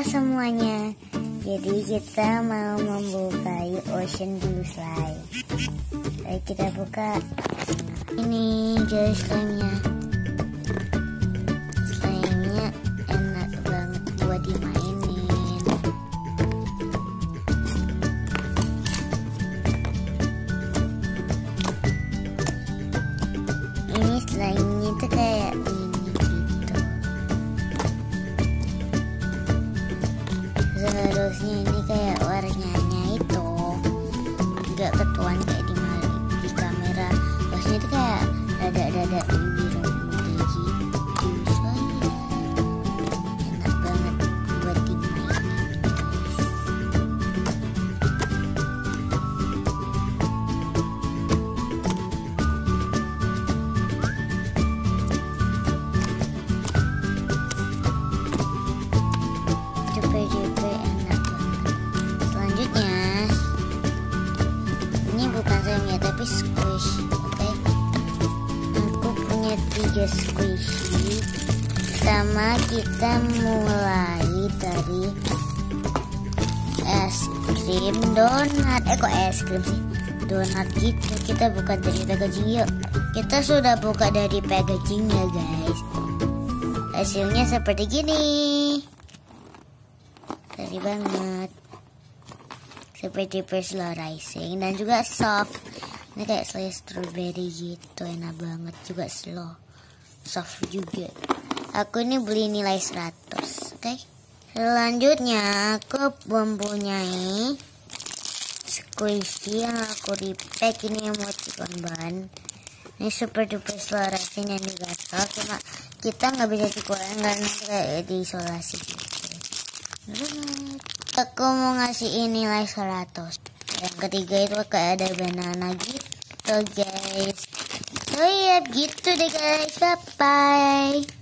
Semuanya. Jadi kita mau membuka Ocean Blue Slime Baik kita buka Ini guys slime-nya Slime-nya enak banget buat dimainin. Ini slime-nya tuh kayak Marusinika tapi oke aku punya tiga squishy pertama kita mulai dari es krim donat eh kok es krim sih donat gitu kita buka dari packaging yuk kita sudah buka dari packaging ya guys hasilnya seperti gini Tadi banget seperti rising dan juga soft ini kayak selai strawberry gitu enak banget juga slow soft juga. Aku ini beli nilai 100 oke? Selanjutnya aku mempunyai squishy yang aku repack ini emoticon ban ini super duper slow rising yang digasal cuma kita nggak bisa dikeluarin karena kayak diisolasi gitu. Aku mau ngasih nilai 100 Yang ketiga itu kayak ada banana gitu. Guys. So ya gitu deh guys. Bye bye